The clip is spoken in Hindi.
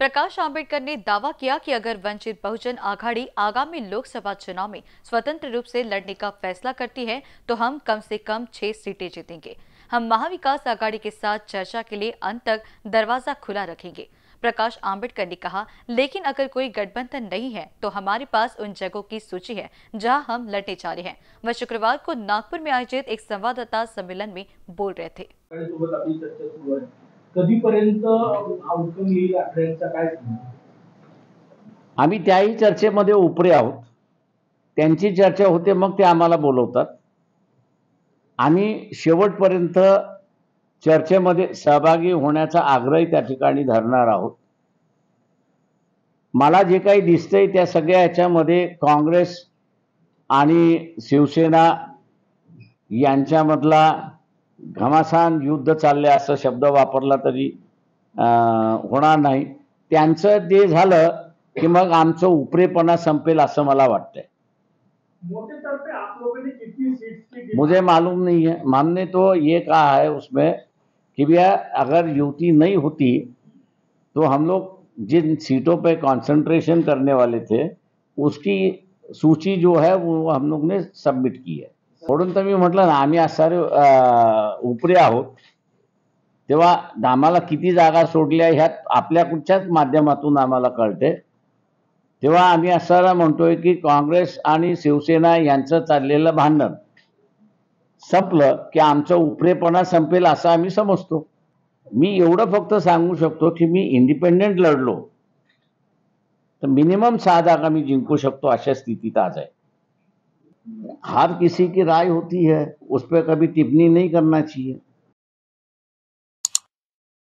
प्रकाश आंबेडकर ने दावा किया कि अगर वंचित बहुजन आघाड़ी आगामी लोकसभा चुनाव में स्वतंत्र रूप से लड़ने का फैसला करती है तो हम कम से कम छह सीटें जीतेंगे। हम महाविकास आघाड़ी के साथ चर्चा के लिए अंत तक दरवाज़ा खुला रखेंगे। प्रकाश आंबेडकर ने कहा, लेकिन अगर कोई गठबंधन नहीं है तो हमारे पास उन जगहों की सूची है, जहाँ हम लड़ने जा रहे हैं। वह शुक्रवार को नागपुर में आयोजित एक संवाददाता सम्मेलन में बोल रहे थे। कधीपर्यंत आउटकम येईल ट्रेनचा काय? आम्ही त्याही चर्चेमध्ये उपरे आहोत. त्यांची चर्चा होते मग ते आम्हाला बोलवतात. आम्ही शेवटपर्यंत चर्चेमध्ये सहभागी होण्याचा आग्रही त्या ठिकाणी धरणार आहोत. मला जे काही दिसतंय त्या सगळ्या ह्याच्यामध्ये काँग्रेस आणि शिवसेना यांच्यामधला घमासान युद्ध चालले असं शब्द वापरला तरी होणार नाही. त्यांचं ते झालं कि मग आमचं उपरेपणा संपेल असं मला वाटतंय. मोटे तौर पे आप लोगों ने कितनी सीट्स की मुझे मालूम नहीं है हमने तो ये कहा है उसमें कि भैया अगर युति नहीं होती तो हम लोग जिन सीटों पे कंसंट्रेशन करने वाले थे उसकी सूची जो है वो हम लोग ने सबमिट की है। म्हणून तर मी म्हटलं ना आम्ही सारे उपरे आहोत. तेव्हा आम्हाला किती जागा सोडल्या ह्यात आपल्या कुठच्याच माध्यमातून आम्हाला कळते. तेव्हा आम्ही असायला म्हणतोय की काँग्रेस आणि शिवसेना यांचं चाललेलं भांडण संपलं की आमचं उपरेपणा संपेल असं आम्ही समजतो. मी एवढं फक्त सांगू शकतो की मी इंडिपेंडेंट लढलो. तर मिनिमम सहा जागा मी जिंकू शकतो अशा स्थितीत आज आहे. हार किसी की राय होती है उस पर कभी टिप्पणी नहीं करना चाहिए।